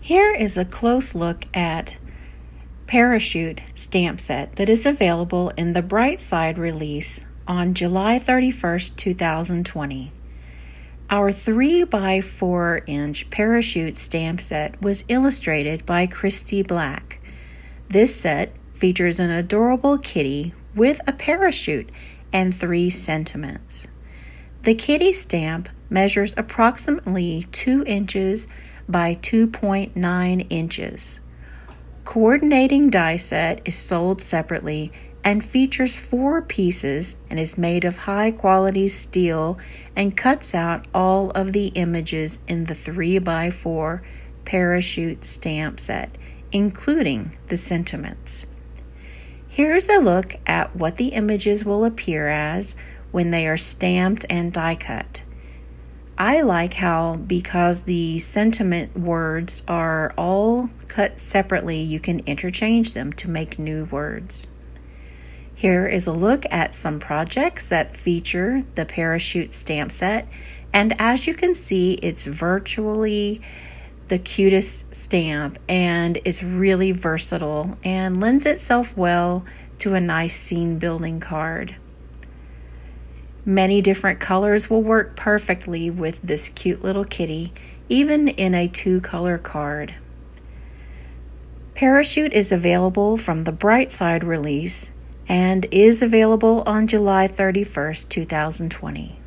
Here is a close look at Purrachute stamp set that is available in the Bright Side release on July 31st, 2020. Our 3 by 4 inch Purrachute stamp set was illustrated by Christie Black. This set features an adorable kitty with a parachute and three sentiments. The kitty stamp measures approximately 2 inches by 2.9 inches. Coordinating die set is sold separately and features four pieces and is made of high quality steel and cuts out all of the images in the 3x4 Purrachute stamp set, including the sentiments. Here's a look at what the images will appear as when they are stamped and die cut. I like how, because the sentiment words are all cut separately, you can interchange them to make new words. Here is a look at some projects that feature the Purrachute stamp set, and as you can see, it's virtually the cutest stamp and it's really versatile and lends itself well to a nice scene building card. Many different colors will work perfectly with this cute little kitty, even in a two color card. Purrachute is available from the Bright Side release and is available on July 31st, 2020.